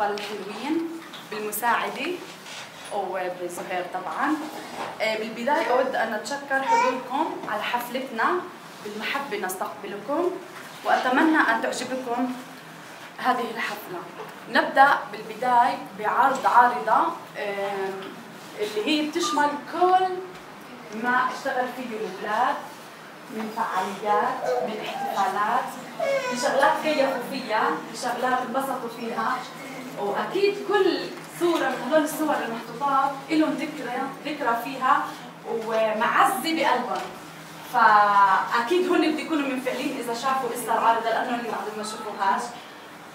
الأطفال الحلوين بالمساعدة وبزهير طبعا. آه، بالبداية أود أن أتشكر حضوركم على حفلتنا بالمحبة نستقبلكم وأتمنى أن تعجبكم هذه الحفلة. نبدأ بالبداية بعرض عارضة آم، اللي هي بتشمل كل ما اشتغل فيه الأولاد من فعاليات من احتفالات من شغلات كيفوا فيها من شغلات انبسطوا فيها. واكيد كل صوره من هدول الصور المحطوطات لهم ذكرى ذكرى فيها ومعزه بقلبهم فاكيد هن بده يكونوا منفعلين اذا شافوا لسه العارضه لأنه اللي بعدهم ما شافوهاش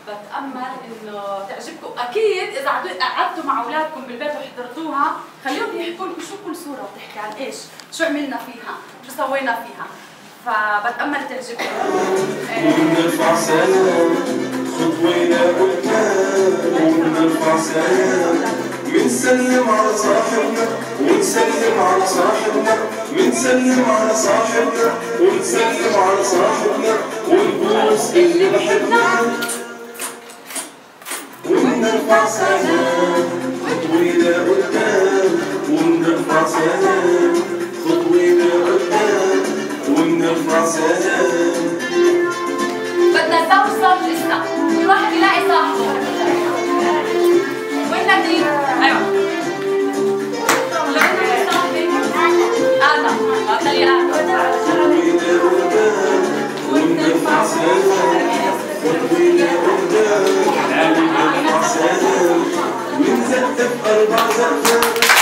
بتامل انه تعجبكم أكيد اذا قعدتوا مع اولادكم بالبيت وحضرتوها خليهم يحكوا لكم شو كل صوره بتحكي عن إيش شو عملنا فيها شو سوينا فيها فبتامل تعجبكم آه، سلام منسلم على صاحبنا ونسلم على صاحبنا منسلم على صاحبنا ونسلم على صاحبنا ونبوس اللي بحبنا. ونرفع سلام خطوينا قدام. ونرفع سلام خطوينا قدام. ونرفع سلام. بدنا نوصل لسه كل واحد يلاقي صاحبه. وين نادين؟ أيوه لو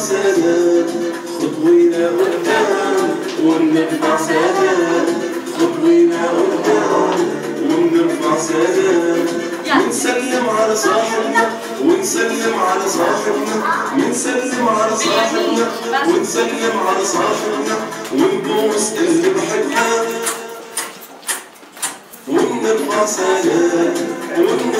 سلام خطوينا قدام ونرفع سلام خطوينا قدام ونرفع سلام ونسلم على صاحبنا ونسلم على صاحبنا ونسلم على صاحبنا ونسلم على صاحبنا ونبوس اللي بحبنا ونرفع سلام ونرفع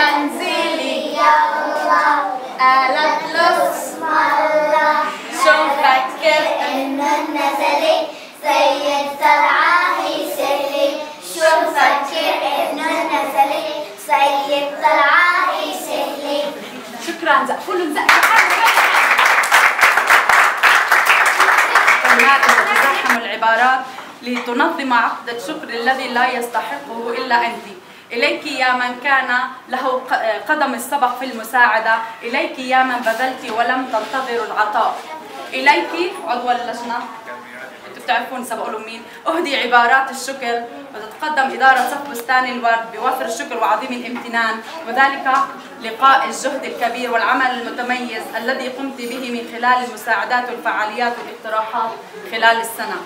العبارات لتنظم عقد الشكر الذي لا يستحقه إلا أنت. إليك يا من كان له قدم السبق في المساعدة. إليك يا من بذلت ولم تنتظر العطاء. إليك عضو اللجنة. بتعرفون سبقوا مين؟ أهدي عبارات الشكر وتتقدم إدارة صف بستان الورد بوفر الشكر وعظيم الامتنان. وذلك لقاء الجهد الكبير والعمل المتميز الذي قمت به من خلال المساعدات والفعاليات والاقتراحات خلال السنة.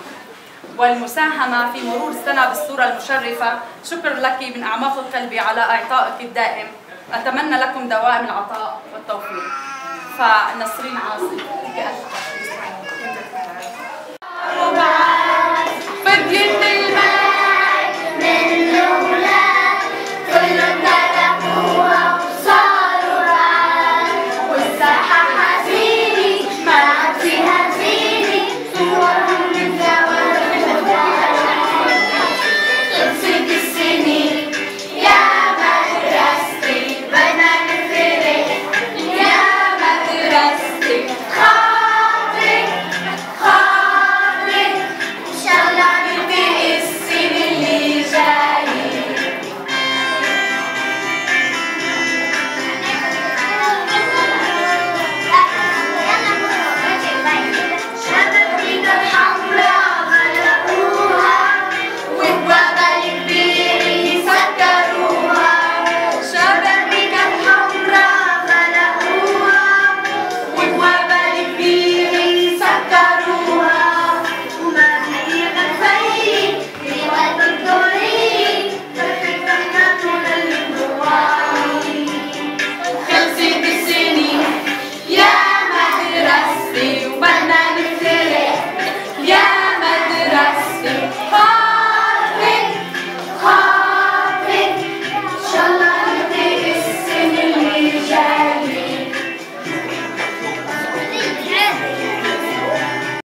والمساهمة في مرور السنة بالصورة المشرفة. شكر لك من أعماق القلب على إعطائك الدائم. أتمنى لكم دوائم العطاء والتوفيق. فنسرين عاصم.